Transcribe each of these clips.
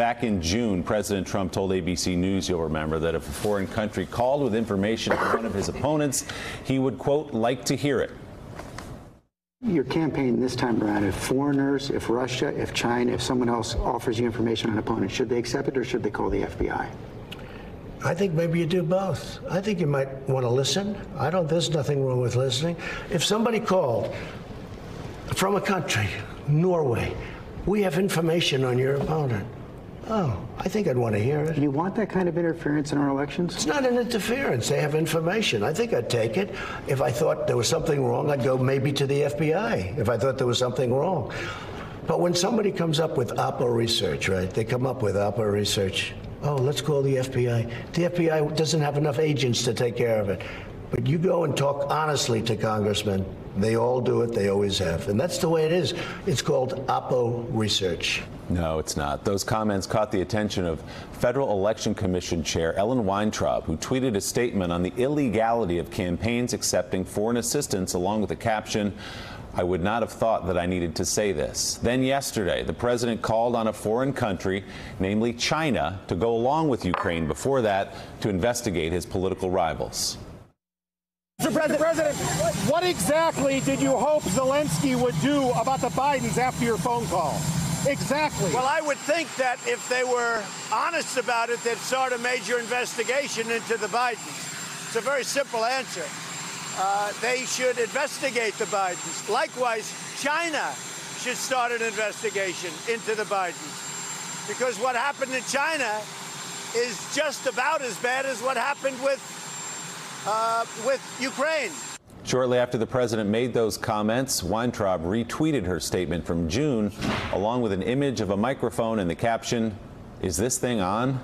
Back in June, President Trump told ABC News, you'll remember, that if a foreign country called with information on one of his opponents, he would, quote, like to hear it. Your campaign this time around, if foreigners, if Russia, if China, if someone else offers you information on an opponent, should they accept it or should they call the FBI? I think maybe you do both. I think you might want to listen. I don't, there's nothing wrong with listening. If somebody called from a country, Norway, we have information on your opponent. Oh, I think I'd want to hear it. Do you want that kind of interference in our elections? It's not an interference. They have information. I think I'd take it. If I thought there was something wrong, I'd go maybe to the FBI if I thought there was something wrong. But when somebody comes up with Oppo research, right? They come up with Oppo research. Oh, let's call the FBI. The FBI doesn't have enough agents to take care of it. But you go and talk honestly to congressmen. They all do it. They always have. And that's the way it is. It's called Oppo research. No, it's not. Those comments caught the attention of Federal Election Commission Chair Ellen Weintraub, who tweeted a statement on the illegality of campaigns accepting foreign assistance along with a caption, I would not have thought that I needed to say this. Then yesterday, the president called on a foreign country, namely China, to go along with Ukraine before that to investigate his political rivals. Mr. President, President, what exactly did you hope Zelensky would do about the Bidens after your phone call? Exactly. Well, I would think that if they were honest about it, they'd start a major investigation into the Bidens. It's a very simple answer. Uh, they should investigate the Bidens. Likewise, China should start an investigation into the Bidens. Because what happened in China is just about as bad as what happened with uh, with Ukraine. Shortly after the president made those comments, Weintraub retweeted her statement from June, along with an image of a microphone and the caption, Is this thing on?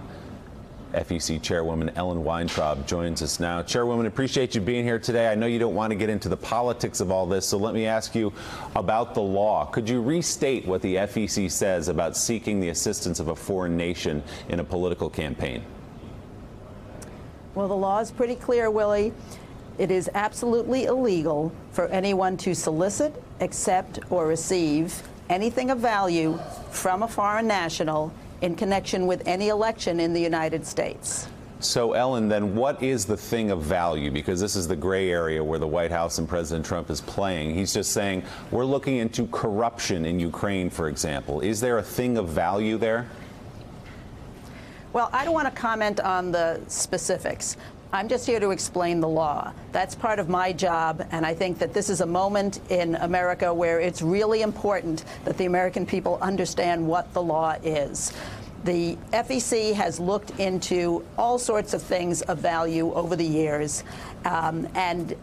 FEC Chairwoman Ellen Weintraub joins us now. Chairwoman, appreciate you being here today. I know you don't want to get into the politics of all this, so let me ask you about the law. Could you restate what the FEC says about seeking the assistance of a foreign nation in a political campaign? Well, the law is pretty clear, Willie. It is absolutely illegal for anyone to solicit, accept, or receive anything of value from a foreign national in connection with any election in the United States. So, Ellen, then what is the thing of value? Because this is the gray area where the White House and President Trump is playing. He's just saying, we're looking into corruption in Ukraine, for example. Is there a thing of value there? Well, I don't want to comment on the specifics. I'm just here to explain the law. That's part of my job, and I think that this is a moment in America where it's really important that the American people understand what the law is. The FEC has looked into all sorts of things of value over the years, um, and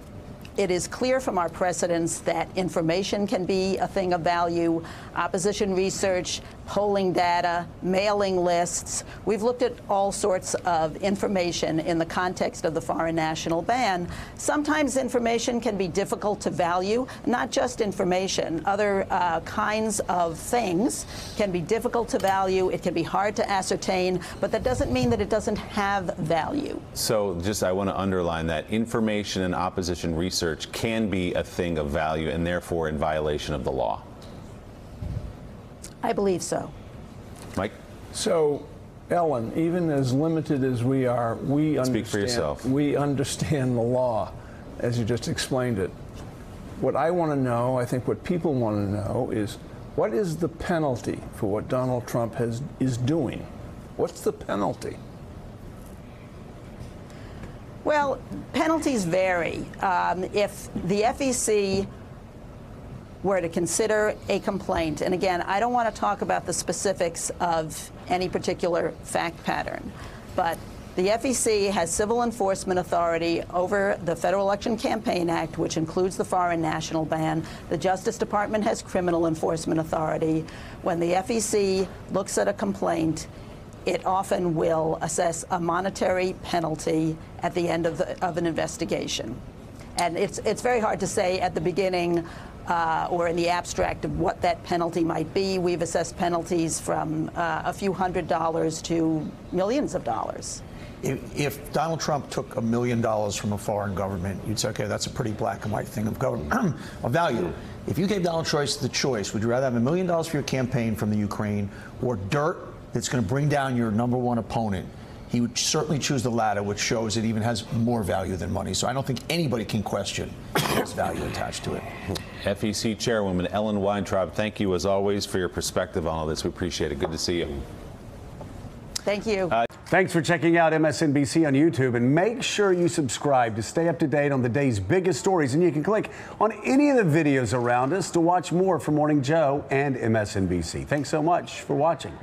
it is clear from our precedents that information can be a thing of value, opposition research, polling data, mailing lists. We've looked at all sorts of information in the context of the foreign national ban. Sometimes information can be difficult to value, not just information. Other uh, kinds of things can be difficult to value. It can be hard to ascertain, but that doesn't mean that it doesn't have value. So just I want to underline that information and opposition research can be a thing of value and therefore in violation of the law. I believe so. Mike? So, Ellen, even as limited as we are, we Speak understand, for yourself. we understand the law as you just explained it. What I want to know, I think what people want to know is what is the penalty for what Donald Trump has is doing? What's the penalty? Well, penalties vary. Um, if the FEC were to consider a complaint, and again, I don't want to talk about the specifics of any particular fact pattern, but the FEC has civil enforcement authority over the Federal Election Campaign Act, which includes the foreign national ban. The Justice Department has criminal enforcement authority. When the FEC looks at a complaint, it often will assess a monetary penalty at the end of, the, of an investigation. And it's, it's very hard to say at the beginning uh, or in the abstract of what that penalty might be. We've assessed penalties from uh, a few hundred dollars to millions of dollars. If, if Donald Trump took a million dollars from a foreign government, you'd say, okay, that's a pretty black and white thing of, government, of value. If you gave Donald Trump the choice, would you rather have a million dollars for your campaign from the Ukraine or dirt that's going to bring down your number one opponent, he would certainly choose the latter, which shows it even has more value than money. So I don't think anybody can question there's value attached to it. FEC Chairwoman Ellen Weintraub, thank you as always for your perspective on all this. We appreciate it. Good to see you. Thank you. Uh, Thanks for checking out MSNBC on YouTube and make sure you subscribe to stay up to date on the day's biggest stories. And you can click on any of the videos around us to watch more from Morning Joe and MSNBC. Thanks so much for watching.